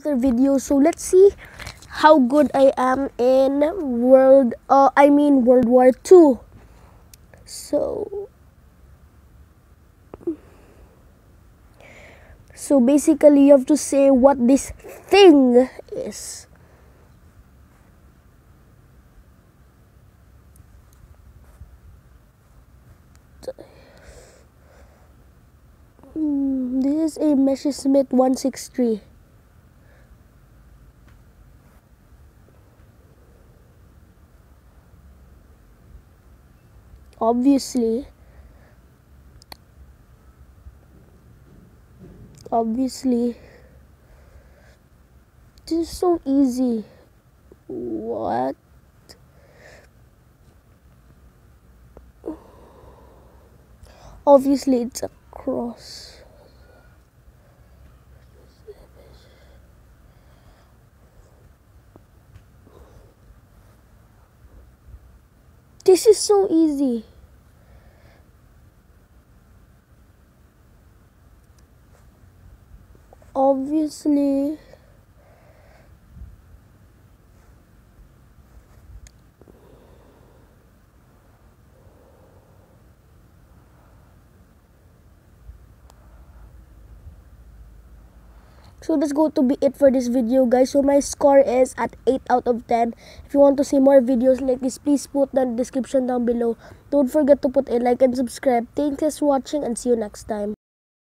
other video. So let's see how good I am in World. Uh, I mean World War Two. So. So basically, you have to say what this thing is. Mm, this is a Messerschmitt 163. Obviously, obviously, this is so easy. What? Obviously, it's a cross. This is so easy. Obviously, so that's going to be it for this video guys. So my score is at 8 out of 10 if you want to see more videos like this please put the description down below. Don't forget to put a like and subscribe. Thanks for watching and see you next time